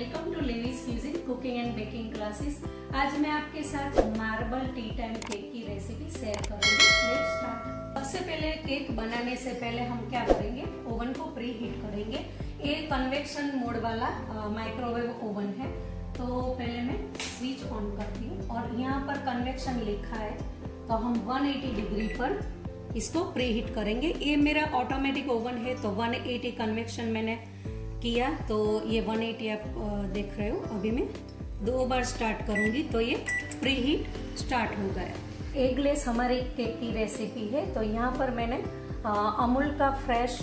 Welcome to Levi's music cooking and baking classes आज मैं आपके साथ मार्बल टी टाइम केक की रेसिपी शेयर करूँगी. स्टार्ट सबसे पहले केक बनाने से पहले हम क्या करेंगे? ओवन को प्री हीट करेंगे. ये कन्वेक्शन मोड वाला माइक्रोवेव ओवन है. तो पहले मैं स्विच ऑन करती हूँ और यहाँ पर कन्वेक्शन लिखा है. तो हम 180 डिग्री पर इसको प्री हीट करेंगे. ये मेरा ऑटोमेटिक ओवन है तो 180 कन्वेक्शन मैंने किया तो ये 180 आप देख रहे हो अभी मैं। दो बार स्टार्ट करूँगी तो ये प्री हीट स्टार्ट हो गया एग लेस हमारी केक की रेसिपी है तो यहाँ पर मैंने अमूल का फ्रेश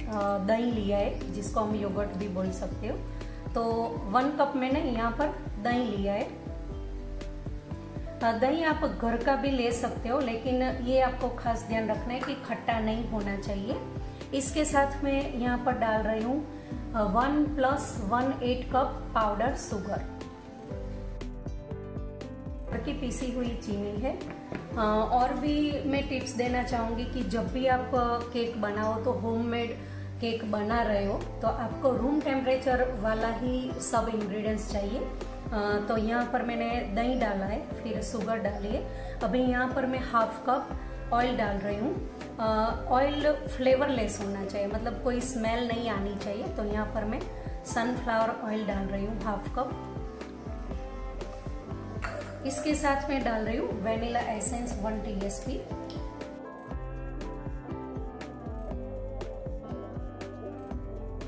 दही लिया है, जिसको हम योगर्ट भी बोल सकते हो। तो वन कप मैंने यहाँ पर दही लिया है। दही आप घर का भी ले सकते हो, लेकिन ये आपको खास ध्यान रखना है कि खट्टा नहीं होना चाहिए। इसके साथ मैं यहाँ पर डाल रही हूँ one plus one eight cup powder sugar की पीसी हुई चीनी है। और भी मैं टिप्स देना चाहूँगी कि जब भी आप केक बनाओ तो होममेड केक बना रहे हो तो आपको रूम टेम्परेचर वाला ही सब इंग्रेडिएंट्स चाहिए। तो यहाँ पर मैंने दही डाला है, फिर शुगर डाली है। अभी यहाँ पर मैं हाफ़ कप ऑयल डाल रही हूँ। ऑयल फ्लेवरलेस होना चाहिए मतलब कोई स्मेल नहीं आनी चाहिए तो यहाँ पर मैं सनफ्लावर ऑयल डाल रही हूँ हाफ़ कप इसके साथ मैं डाल रही हूँ vanilla essence one TSP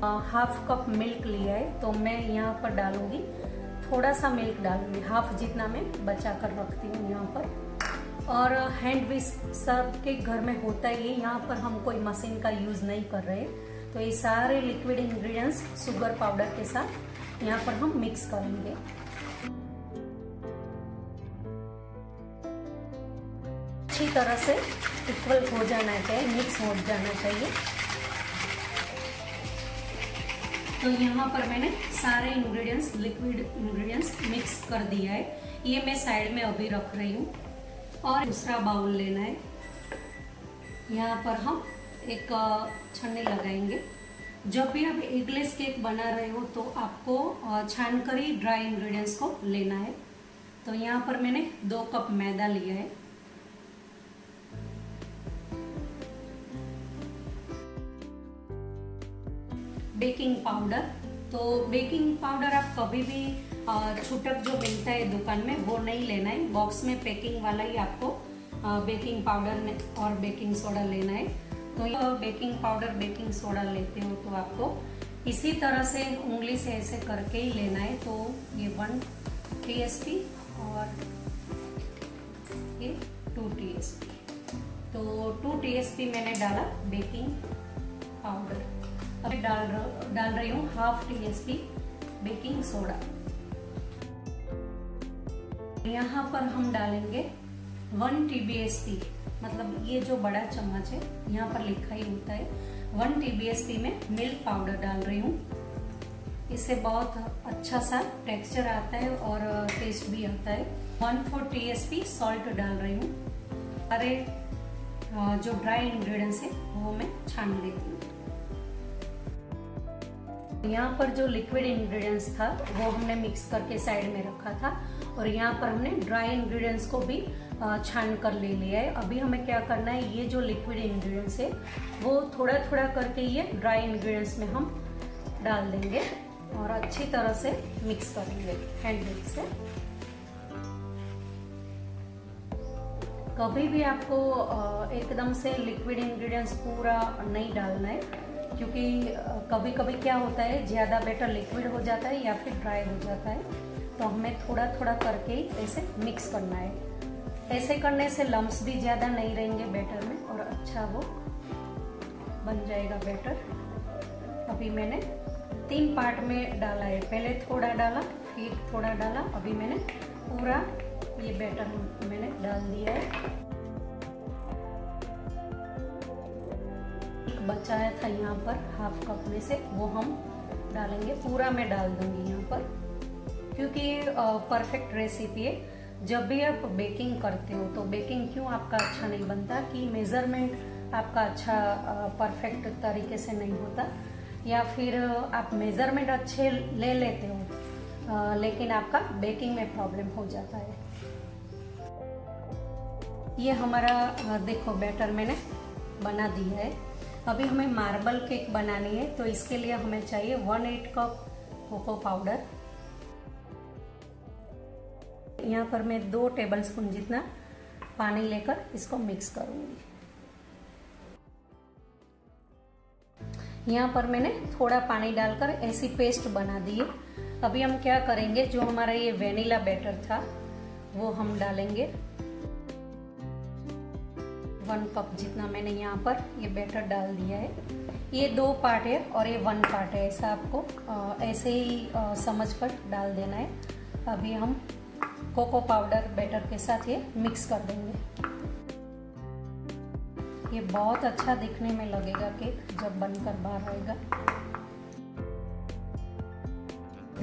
half cup milk लिया है तो मैं यहाँ पर डालूँगी, थोड़ा सा मिल्क डालूँगी हाफ़ जितना मैं बचा कर रखती हूँ यहाँ पर। और हैंड विस्क सबके घर में होता ही है। यहाँ पर हम कोई मशीन का यूज़ नहीं कर रहे। तो ये सारे लिक्विड इंग्रेडिएंट्स शुगर पाउडर के साथ यहाँ पर हम मिक्स करेंगे। अच्छी तरह से इक्वल हो जाना चाहिए मिक्स हो जाना चाहिए। तो यहाँ पर मैंने सारे इंग्रेडिएंट्स लिक्विड इंग्रेडिएंट्स मिक्स कर दिया है। ये मैं साइड में अभी रख रही हूँ। और दूसरा बाउल लेना है। यहाँ पर हम एक छन्नी लगाएँगे। जब भी आप एगलेस केक बना रहे हो तो आपको छान कर ही ड्राई इंग्रेडिएंट्स को लेना है। तो यहाँ पर मैंने दो कप मैदा लिया है। Baking powder. तो बेकिंग पाउडर आप कभी भी छुटक जो मिलता है दुकान में, वो नहीं लेना है। बॉक्स में पैकिंग वाला ही आपको बेकिंग पाउडर और बेकिंग सोडा लेना है। तो ये बेकिंग पाउडर बेकिंग सोडा लेते हो तो आपको इसी तरह से उंगली से ऐसे करके ही लेना है। तो ये वन टी एस पी और ये टू टी तो टू टी एस पी मैंने डाला बेकिंग पाउडर अभी डाल डाल रही हूँ half T S P baking soda यहाँ पर हम डालेंगे वन टी मतलब ये जो बड़ा चम्मच है, यहाँ पर लिखा ही होता है, वन टी में मिल्क पाउडर डाल रही हूँ। इससे बहुत अच्छा सा टेक्सचर आता है और टेस्ट भी आता है। वन फोर टी सॉल्ट डाल रही हूँ। अरे जो ड्राई इंग्रेडिएंट्स है, वो मैं छान लेती हूँ। यहाँ पर जो लिक्विड इंग्रेडिएंट्स था, वो हमने मिक्स करके साइड में रखा था और यहाँ पर हमने ड्राई इंग्रेडिएंट्स को भी छान कर ले लिया है। अभी हमें क्या करना है, ये जो लिक्विड इंग्रेडिएंट्स है, वो थोड़ा थोड़ा करके ये ड्राई इंग्रेडिएंट्स में हम डाल देंगे और अच्छी तरह से मिक्स करेंगे हैंड मिल से। कभी भी आपको एकदम से लिक्विड इंग्रेडिएंट्स पूरा नहीं डालना है। क्योंकि कभी कभी क्या होता है, ज़्यादा बेटर लिक्विड हो जाता है या फिर ड्राई हो जाता है तो हमें थोड़ा थोड़ा करके ऐसे मिक्स करना है। ऐसे करने से लम्स भी ज़्यादा नहीं रहेंगे बैटर में और अच्छा वो बन जाएगा बैटर अभी मैंने तीन पार्ट में डाला है। पहले थोड़ा डाला, फिर थोड़ा डाला, अभी मैंने पूरा ये बैटर मैंने डाल दिया है। बचाया था यहाँ पर हाफ़ कप में से, वो हम डालेंगे। पूरा मैं डाल दूँगी यहाँ पर, क्योंकि परफेक्ट रेसिपी है। जब भी आप बेकिंग करते हो तो बेकिंग क्यों आपका अच्छा नहीं बनता? कि मेज़रमेंट आपका अच्छा परफेक्ट तरीके से नहीं होता। या फिर, आप मेज़रमेंट अच्छे ले लेते हो लेकिन आपका बेकिंग में प्रॉब्लम हो जाता है। ये हमारा देखो बैटर मैंने बना दिया है। अभी हमें मार्बल केक बनानी है तो इसके लिए हमें चाहिए one eight cup cocoa powder. यहाँ पर मैं दो टेबलस्पून जितना पानी लेकर इसको मिक्स करूँगी। यहाँ पर मैंने थोड़ा पानी डालकर ऐसी पेस्ट बना दी है। अभी हम क्या करेंगे, जो हमारा ये वेनिला बैटर था, वो हम डालेंगे। वन कप जितना मैंने यहाँ पर ये बैटर डाल दिया है। ये दो पार्ट है और ये वन पार्ट है। ऐसा आपको आ, ऐसे ही आ, समझ कर डाल देना है। अभी हम कोको पाउडर बैटर के साथ ये मिक्स कर देंगे। ये बहुत अच्छा दिखने में लगेगा केक जब बनकर बाहर आएगा।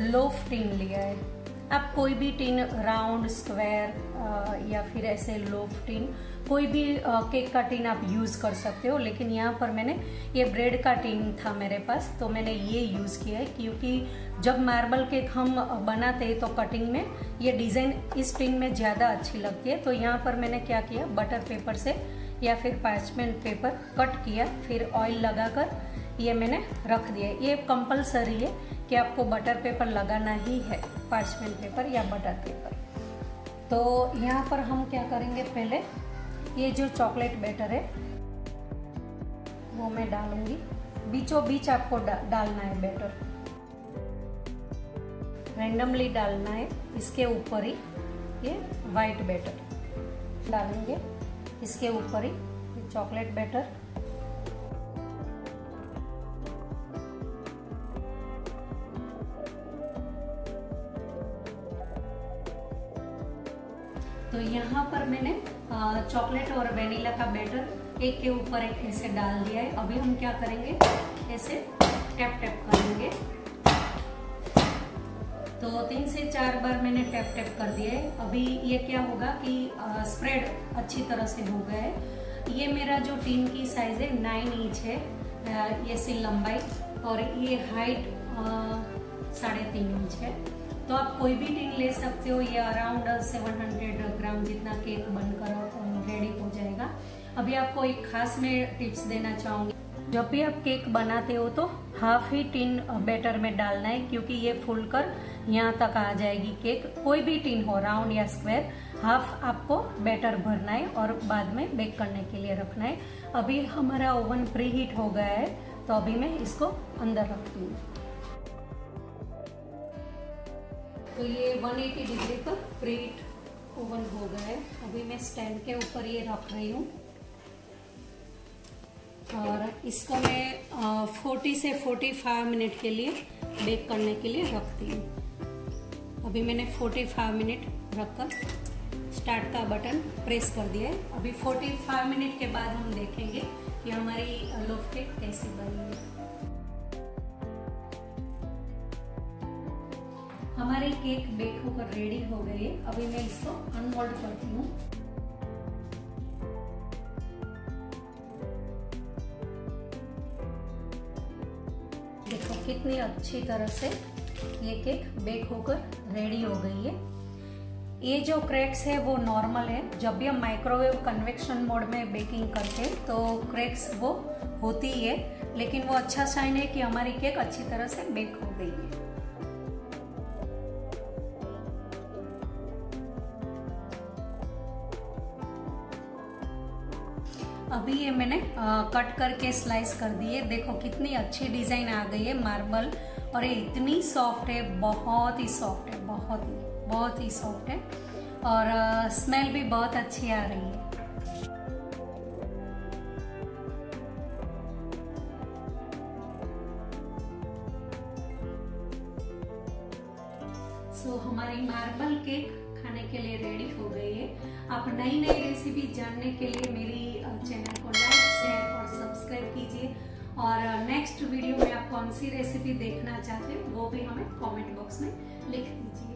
लो टीन लिया है। आप कोई भी टिन राउंड, स्क्वायर या फिर ऐसे लोफ टिन, कोई भी केक का टिन आप यूज़ कर सकते हो, लेकिन यहाँ पर मैंने ये ब्रेड का टिन था मेरे पास तो मैंने ये यूज़ किया है, क्योंकि जब मार्बल केक हम बनाते हैं तो कटिंग में ये डिज़ाइन इस टिन में ज़्यादा अच्छी लगती है। तो यहाँ पर मैंने क्या किया बटर पेपर से या फिर पार्चमेंट पेपर कट किया, फिर ऑयल लगाकर ये मैंने रख दिया। ये कंपलसरी है कि आपको बटर पेपर लगाना ही है। पार्चमेंट पेपर या बटर पेपर तो यहाँ पर हम क्या करेंगे पहले? ये जो चॉकलेट बैटर है वो मैं डालूँगी। बीचों बीच आपको डा, डालना है बैटर रैंडमली डालना है इसके ऊपर ही ये वाइट बैटर डालेंगे इसके ऊपर ही चॉकलेट बैटर तो यहाँ पर मैंने चॉकलेट और वेनिला का बैटर एक के ऊपर एक ऐसे डाल दिया है। अभी हम क्या करेंगे? ऐसे टैप टैप करेंगे। तो तीन से चार बार मैंने टैप टैप कर दिया है। अभी ये क्या होगा कि स्प्रेड अच्छी तरह से हो गया है। ये मेरा जो टीन की साइज़ है, नाइन इंच है ये सी लंबाई। और ये हाइट साढ़े तीन इंच है। तो आप कोई भी टीन ले सकते हो, ये अराउंड 700 ग्राम जितना केक बनकर रेडी हो जाएगा। अभी आपको एक खास मैं टिप्स देना चाहूँगी। जब भी आप केक बनाते हो तो हाफ़ ही टीन बैटर में डालना है, क्योंकि ये फूलकर यहाँ तक आ जाएगी केक कोई भी टीन हो राउंड या स्क्वायर हाफ़ आपको बैटर भरना है और बाद में बेक करने के लिए रखना है। अभी हमारा ओवन प्री हीट हो गया है तो अभी मैं इसको अंदर रखती हूँ। तो ये 180 डिग्री पर प्रीट ओवन हो है अभी मैं स्टैंड के ऊपर ये रख रही हूँ। और इसको मैं 40 से 45 मिनट के लिए बेक करने के लिए रखती हूँ। अभी मैंने 45 मिनट रखकर स्टार्ट का बटन प्रेस कर दिया है। अभी 45 मिनट के बाद हम देखेंगे कि हमारी लोफ केक कैसी बनी है। हमारी केक बेक होकर रेडी हो गई अभी मैं इसको अनमोल्ड करती हूँ। देखो, कितनी अच्छी तरह से ये केक बेक होकर रेडी हो गई है। ये जो क्रैक्स है, वो नॉर्मल है। जब भी हम माइक्रोवेव कन्वेक्शन मोड में बेकिंग करते हैं तो क्रैक्स वो होती है लेकिन वो अच्छा साइन है कि हमारी केक अच्छी तरह से बेक हो गई है। अभी ये मैंने आ, कट करके स्लाइस कर दिए देखो कितनी अच्छी डिज़ाइन आ गई है मार्बल। और ये इतनी सॉफ्ट है बहुत ही सॉफ्ट है बहुत ही बहुत ही सॉफ्ट है। और आ, स्मेल भी बहुत अच्छी आ रही है। सो so, हमारी मार्बल केक खाने के लिए रेडी हो गई है। आप नई नई रेसिपी जानने के लिए मेरी चैनल को लाइक शेयर और सब्सक्राइब कीजिए। और नेक्स्ट वीडियो में आप कौन सी रेसिपी देखना चाहते हैं, वो भी हमें कमेंट बॉक्स में लिख दीजिए।